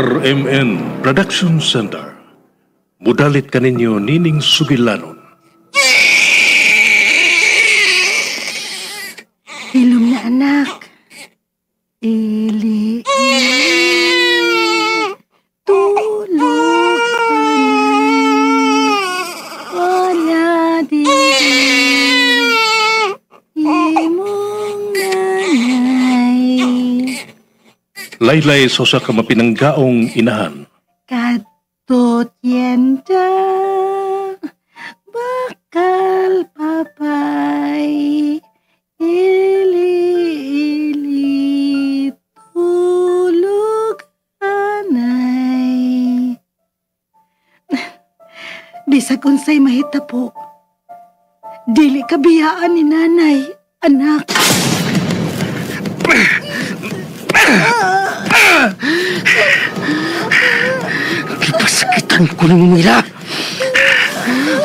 RMN Production Center. Mudalit kaninyo nining sugilanon. Hilom na anak. Ili, ili. Tulog ka na. Wala di. Imong nanay. Laylay sa usa ka mapinanggaong inahan. Katot yenda. Bakal papay. Ili, ili. Tulog anay. Bisag unsay mahita po. Dili kabiyaan ni nanay, anak. Pasakitan ko ng umila.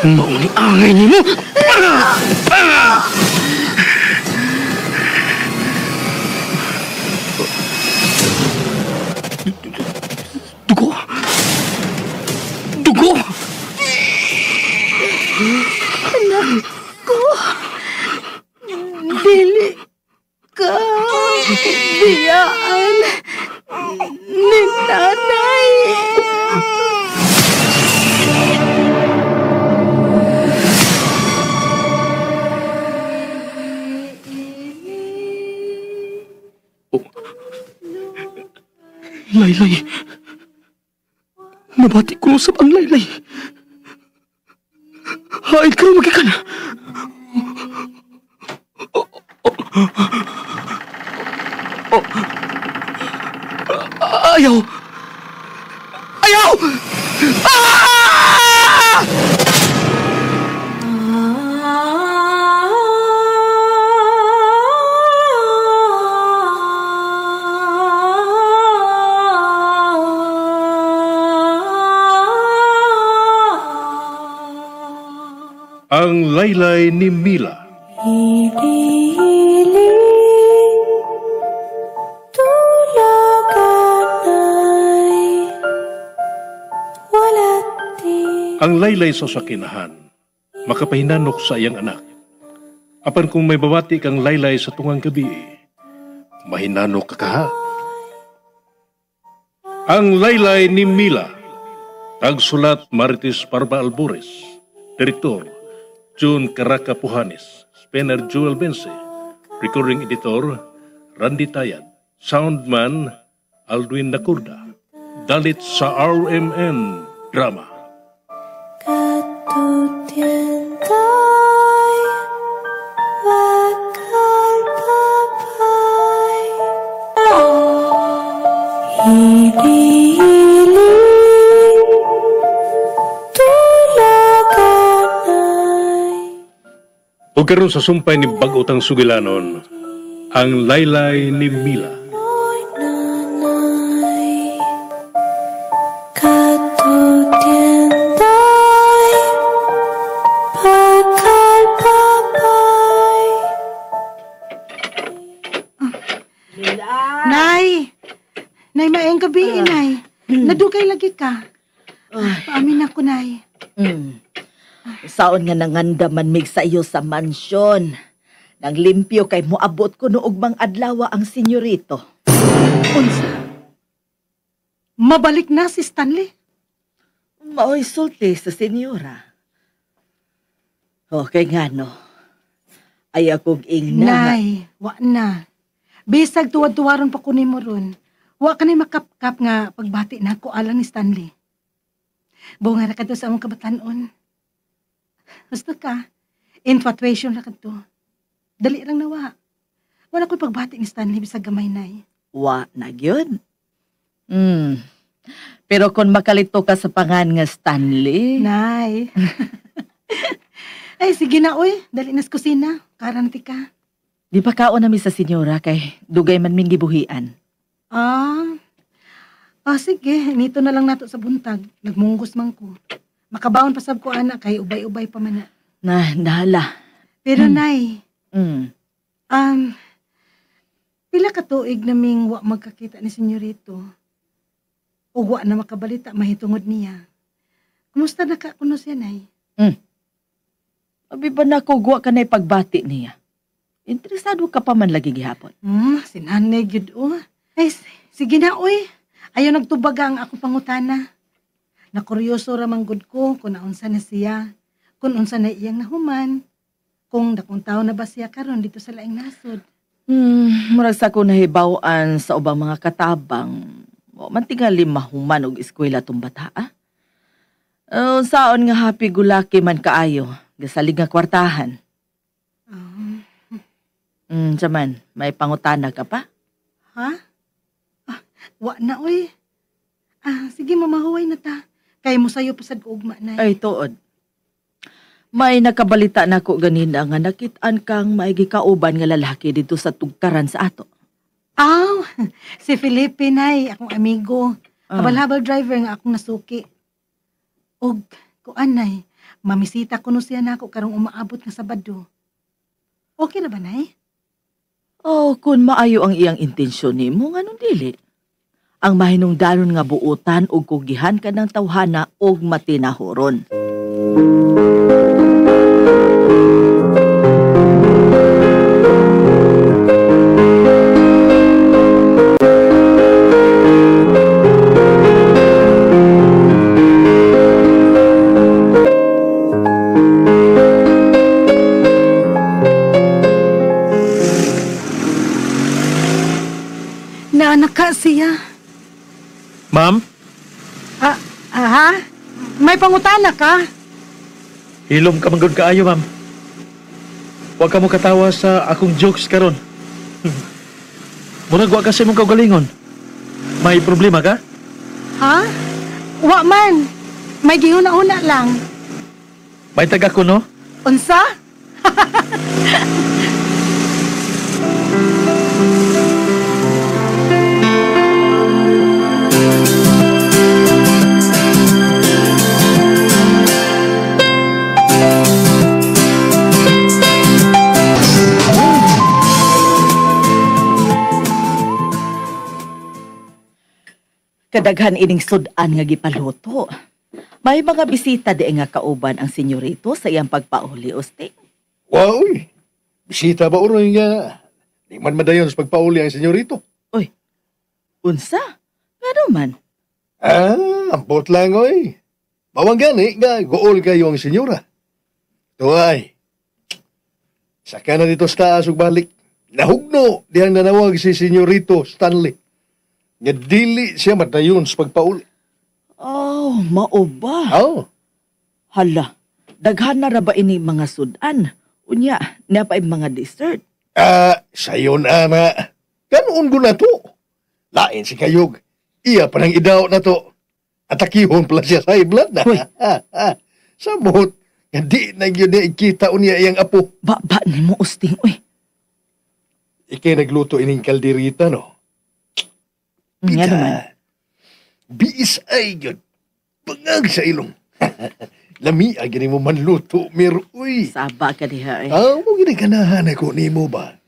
Mauni angay ni mo. Laylay. Nabati ko sa ang laylay. Hain ka magikan. Ayaw! Ayaw! Laylay ni Mila. Ang laylay sa usa ka inahan. Makapahinanok sa iyang anak. Apan kung may babati kang laylay sa tungang gabi, mahinanok ka kaha. Ang laylay ni Mila. Tagsulat Marites Parba Albores. Direktor June Caraca Puhanes. Spener Joel Bense. Recording Editor Randy Tayad. Soundman Aldwin Nakurda. Dalit sa RMN Drama. O karon sa sumpay ni bagotang sugilanon, ang laylay ni Mila. Nay! Nay, maayong gabi, Nay. Nadugay lagi ka. Paamin ako, Nay. Mm. Saon nga nangandaman mig sa iyo sa mansyon. Nang limpyo kay moabot ko noog mang adlaw ang senyorito. Unsa? Mabalik na si Stanley. Maoy sulti sa senyora. Okay nga no. Ay akong ingna. Nay, wa na. Bisag tuwad-tuwaron pa kunin mo ron. Wa ka ni makapkap nga pagbati na ako alang ni Stanley. Bunga na ka sa among kabatanon. Gusto ka? Infatuation na ka to. Dali lang nawa. Wala ko'y pagbati ni Stanley bisag gamay nay. Wa na gyud. Mm. Pero kung makalito ka sa pangan nga Stanley, Nay. Ay, sige na, oy. Dali na sa kusina. Karanti ka. di pa kaon nami sa senyora kay dugay man ming gibuhian. Ah. Ah, sige. Nito na lang nato sa buntag. Nagmunggos man ko. Makabaon pa sab ko anak kay ubay-ubay pa man na. Na. Pero Hmm. nay, Mm. um, pila ka tuig naming wa magkakita ni senyorito. ug wa na makabalita mahitungod niya. Kumusta na ka kuno siya, Nay? Abi ba na ko guwa ka na pagbati niya? Interesado ka pa man lagi gihapon. Hmm, sinanay gyud o. Ay, s- sige na, oy. Ayaw nagtubaga ang ako pangutana. Nakuryoso ra man gud ko kung naunsa na siya, kung unsa na iyang nahuman, kung dakong tao na ba siya karon dito sa laing nasod. Hmm, murag sa ko nahibawan sa ubang mga katabang. O man tingali mahuman og eskwela tong bata, ah? Uh, saon nga happy gulaki man kaayo, gasalig nga kwartahan. Ah, Hmm, saman, may pangutana ka pa? ha? Ah, wa na, oy. Ah, sige, mamahuway na ta. Kay mo sayo pasad ko ugma na. Ay, tuod. May nakabalita na ko ganina nga nakitaan kang maigi kauban nga lalaki dito sa tugkaran sa ato. Aw, si Felipe, Nay, akong amigo. Ah. Habal-habal driver nga akong nasuki. Og, kuan, Nay, mamisita ko no siya na ako karong umaabot nga Sabado. Okay na ba, Nay? Oh, kun maayo ang iyang intensyon nimo nganong dili. Ang mahinungdanon nga buutan ug kugihan ka ng tawhana og matinahoron. Pangutana ka? hilom ka manggod kaayo, ma'am. Huwag ka mo katawa sa akong jokes karon. Murag wa kasi mong kaugalingon. May problema ka? Ha? Wa man. May gihuna-una lang. May taga ko, no? Unsa? Kadaghan ining sudan nga gipaluto. May mga bisita di nga kauban ang senyorito sa iyang pagpauli usting. Wow, uy. Bisita ba uroy nga? Di man madayon sa pagpauli ang senyorito. Unsa? Ngano man? Ah, ampot lang, oy. Bawang gani nga, gool kayo ang senyora. Tuway. Saka na dito sa taas balik. Nahugno diyang nanawag si senyorito Stanley. Nga dili siya madayon sa pagpauli. Oh, mao ba? Oh, Hala, daghan na ra ba ini mga sudan? Unya, na pa mga dessert. ah, sayon ana. Kanon ko na to. Lain si Kayog. Iya pa nang idaw na to. Atakihon pala siya sa blood na. Uy. Samot. Nga di na yun na ikita unya iyang apo. Ba, ba ni mo usting, uy. Ikay nagluto ining kalderita, no? Nga naman. Ay yun. Bangag sa ilong. Lami, agini mo manluto, mir, uy. Saba ka diha, eh. Ah, mo gini ganahan ako ni mo ba?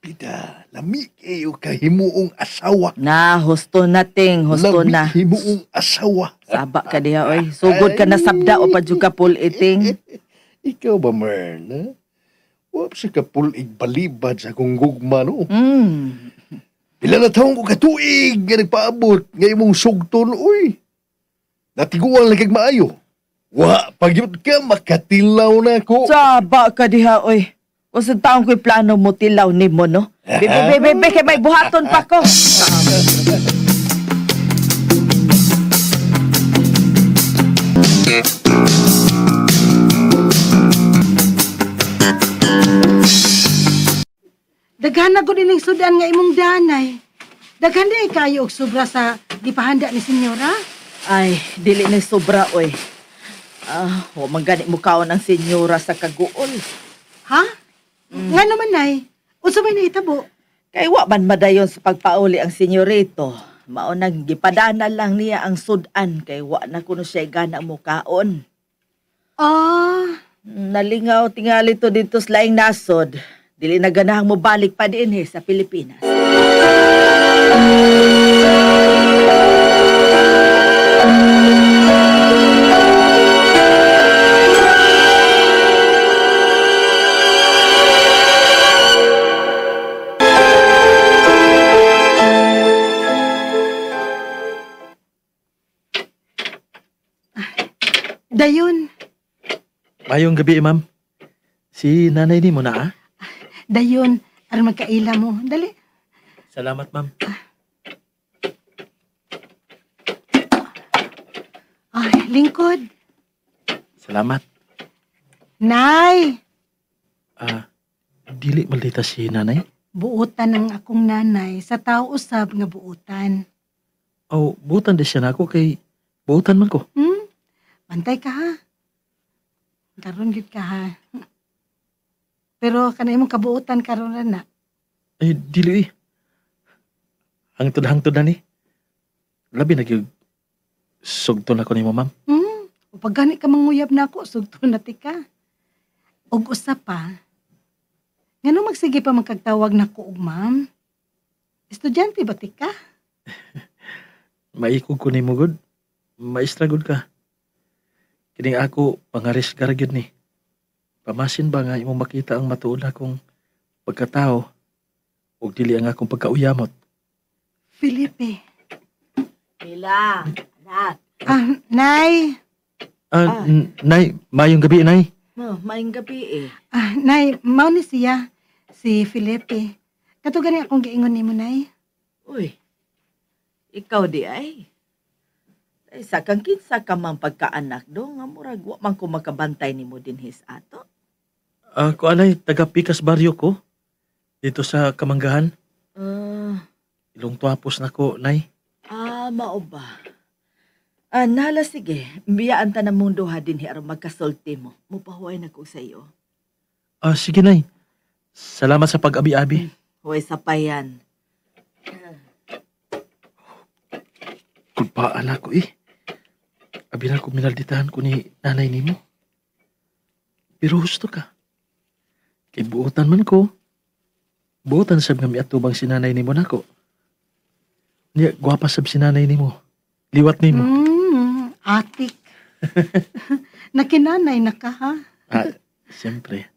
Pida, lami kayo kahimuong asawa. Na, husto na ting, husto lami na. himuong asawa. Saba ka diha, oy. Sugod ka na sabda o pa ka pul iting. Ikaw ba, Mern? Wap sa kapul igbalibad sa akong gugma, no? Hmm. Pila na taong ko katuig nga nagpaabot nga imong sugton, uy. Natiguan lang kag maayo. Wa, pagyot ka, makatilaw na ko. Saba ka diha, oy. Usod taong ko'y plano mo tilaw ni mo, no? Bebe, bebe, bebe, kay may buhaton pa ko. Daghan na gud ining sudan nga imong danay. Daghan di kayo og sobra sa gipahanda ni senyora. Ay, dili na sobra, oy. Ah, oh, magani mo kaon ang senyora sa kaguol. Ha? Nga naman, Nay. Unsa may nahitabo? Kay wa man madayon sa pagpauli ang senyorito. Mao nang gipadana lang niya ang sudan kay wa na kuno siya gana mo kaon. Ah, Nalingaw tingali to dito sa laing nasod. Dili na ganahang mo pa din eh, sa Pilipinas. Dayon. Mayong gabi, ma'am. Si nanay ni mo na, ah? Dayon, aron magkaila mo. Dali. Salamat, ma'am. Ay, lingkod. Salamat. Nay, Ah, dili maldita si nanay? buutan ng akong nanay sa tao usab nga buutan. Oh, butan di siya na ako kay butan man ko. Hmm? Bantay ka ha. Karon gid ka ha. Pero kanay mong kabuutan karon ra na. Eh, dili eh. Hangtod-hangtod na ni. Labi na gyud sugton ako ni mo, ma'am. Hmm? Pag gani ka manguyab na ako, sugto na ti ka. Og usa pa, ngano magsige pa magkagtawag na ko ma'am? Estudyante ba ti ka? Maikog ko ni mo gud. Maestra gud ka. Kining ako pangaris ka ni. Pamasin ba nga imong makita ang matuod akong pagkatao ug dili ang akong pagkauyamot. Felipe. Mila, anak. Ah, Nay. Ah, Ah. n- nay, mayong gabi nay. Oh, maing gabi eh. Ah, Nay, mao ni siya. Si Felipe. Kato gani akong giingon nimo, Nay. Uy, ikaw di ay. Ay, sa kang kinsa ka mang pagkaanak do, nga murag wa man ko makabantay ni mo din his ato. Ah, ko anay taga Pikas Baryo ko. Dito sa Kamanggahan. Ah, Ilong tuwapos na ko, nay. ah, mao ba? Ah, nala sige, biyaan ta na mong duha din aron magkasulti mo. Mupahuay na ko sa iyo. Ah, sige nay. Salamat sa pag-abi-abi. Huway sa payan. Kulpaan ako eh. Abi na ko minalditahan ko ni nanay nimo. Pero husto ka. Kay buotan man ko. Buotan sab nga miatubang si nanay nimo nako. Niya, gwapa sab si nanay nimo. Liwat nimo. Hmm, atik. Nakinanay na ka, ha? Ah, siyempre.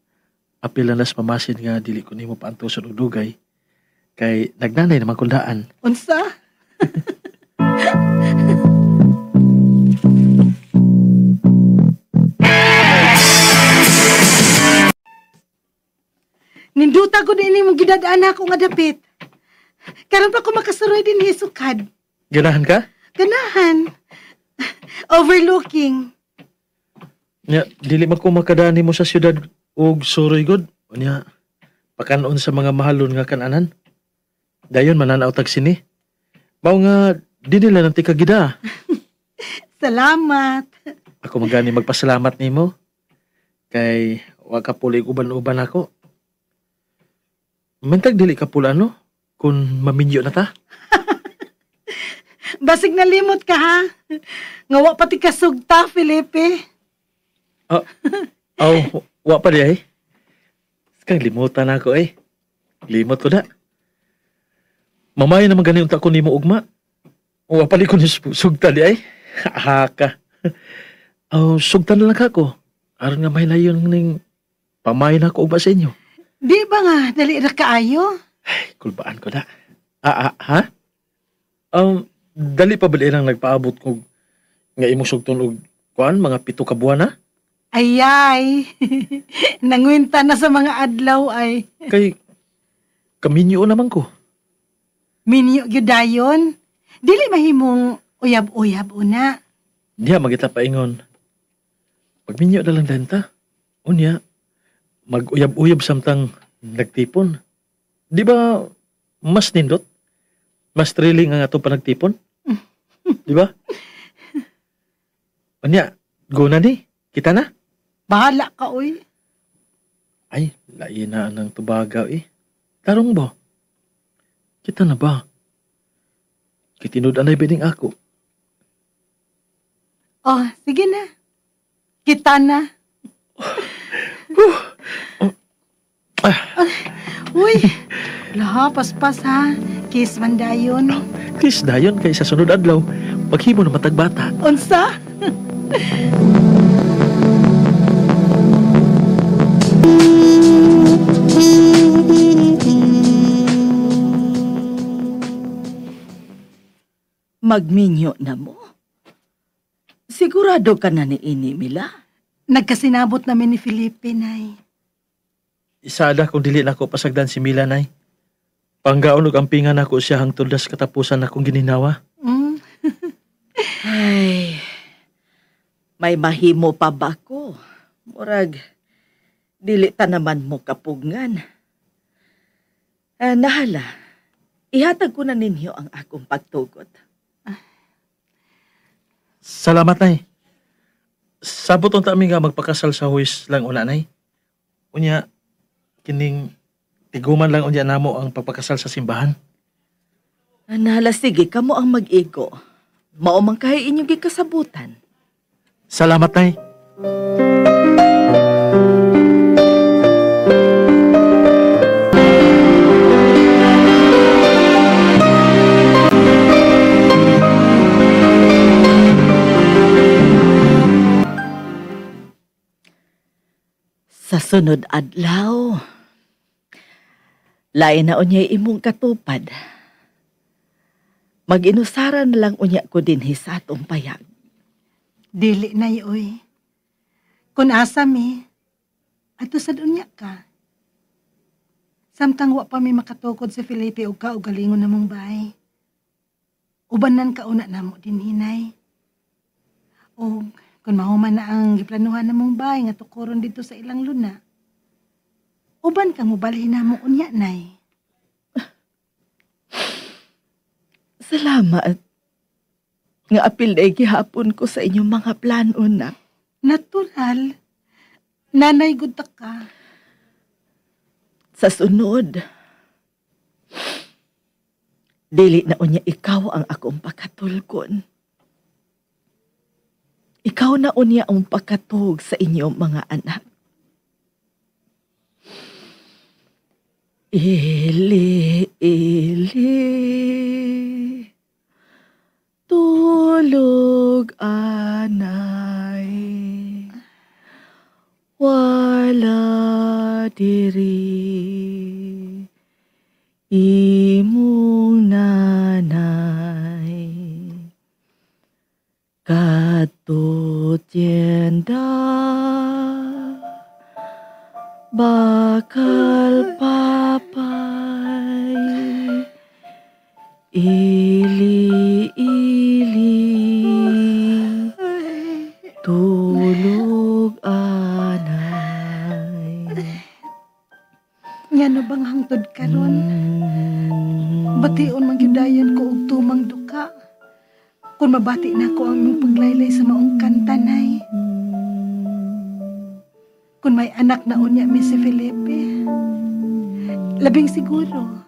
Apil na las pamasin nga dili ko nimo paantuson og dugay. Kay nagnanay naman kundaan. Unsa? Ninduta ko din mong gidadaan ako nga dapit. Karon pa ko makasuroy din hisukad. Ganahan ka? Ganahan. Overlooking. Nya, dili man ko makadaan nimo sa syudad og suroy god. Nya, pakanon sa mga mahalon nga kananan. Dayon mananaw tag sini. Mao nga di nila nang tikagida. Salamat. Ako magani magpasalamat nimo. Kay wa ka puli uban-uban ako. Mentag dili ka pula no? Kung maminyo na ta. Basig nalimot ka ha. Ngawa pati kasugta, Felipe. Aw, wa pa di ay. Kang limutan ako eh. Limot ko na. Mamaya naman ta ko nimo ugma. Wa pa di ko ni su- sugta di ay. Haka. Aw, sugta na lang ako. Aron nga may layon ning pamay na ko ugma sa inyo. Di ba nga, dali ra kaayo? Ay, kulbaan ko na. Ah, ah, ha? Um, dali pa ba lang nagpaabot ko nga imong sugton og kuan mga pito ka buwan na? Ayay. Nangwinta na sa mga adlaw ay. Kay kaminyo naman ko. Minyo gyudayon. Dili mahimong uyab-uyab una. Diya, magita paingon. Pagminyo na lang denta. Unya, mag-uyab-uyab samtang nagtipon. Di ba mas nindot? Mas thrilling ang ato pa nagtipon? Di ba? Unya, go na ni. Kita na. Bahala ka, uy. Ay, lain na ng tubagaw eh. Tarong ba? Kita na ba? Kitinud anay bining ako. Oh, sige na. Kita na. Uy, laha, paspas ha. Kiss man dayon. Chris, dayon kay sa sunod adlaw. Paghimo na matagbata. Unsa? Magminyo na mo. Sigurado ka na ni ini, Mila? Nagkasinabot namin ni Felipe, Nay. Isada kung dili na ko pasagdan si Mila, nay. Panggaon ug ampingan ako siya hangtod das katapusan akong gininawa. Mm. Ay, may mahimo pa ba ko? Murag, dili ta naman mo kapugngan. Ah, nahala, ihatag ko na ninyo ang akong pagtugot. Salamat, nay. Sabot ang tami nga magpakasal sa huwis lang una, nay. Unya, kining tiguman lang unya namo ang pagpakasal sa simbahan. Ah, nahala, sige, kamo ang mag-igo. Mao man kay inyong gikasabutan. Salamat, nay. Sa sunod adlaw, lain na unya imong katupad. Mag-inusaran na lang unya ko din sa atong payag. Dili, Nay, oy. Kung asa mi, ato sa dunya ka. Samtang wa pa mi makatukod sa Felipe o ka o galingon na mong bahay. Ubanan ka una namo din hinay. O kung mahuman na ang giplanuhan na mong bahay nga tukuron dito sa ilang luna. Uban kang mubalhin na mo unya, Nay. Salamat. Nga apil na gihapon ko sa inyong mga plano na. Natural. Nanay ta ka. Sa sunod, dili na unya ikaw ang akong pakatulkon. Ikaw na unya ang pakatug sa inyong mga anak. Ili, ili, tulog anay, wala diri, imong nanay, katut yenda, bakal papay, ili, ili, tulog anay. Nga no bang hangtod karon? Bation man gyudayon ko og tumang duka. Kung mabati na ko ang imong paglaylay sa maong kanta, Nay. Kung may anak na unya mi si Felipe. Labing siguro.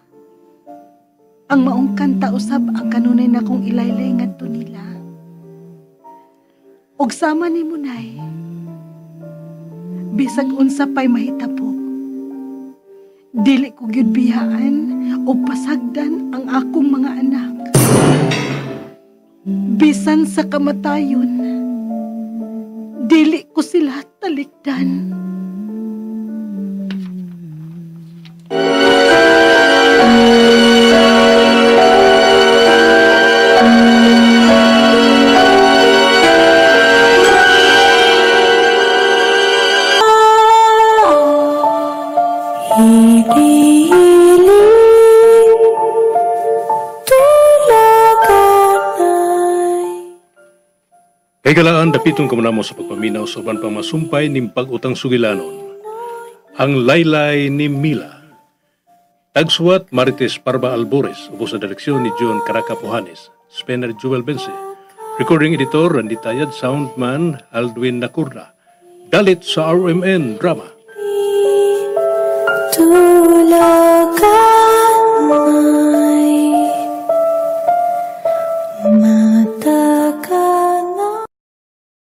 Ang maong kanta usab ang kanunay na kong ilaylay ngadto nila. Og sama ni mo, Nay. Bisag unsa pa'y mahitabo. Dili ko gyud biyaan o pasagdan ang akong mga anak. Bisan sa kamatayon, dili ko sila talikdan. Kay galaan dapiton ko mo sa pagpaminaw sa uban pang masumpay ning pag-utang sugilanon. Ang laylay ni Mila. Tagsuwat Marites Parba Albores, upo sa direksyon ni John Caraca Pujanes, Spener Joel Bense. Recording editor Randy Tayad, soundman Aldwin Nakurna. Dalit sa RMN Drama. Tulaga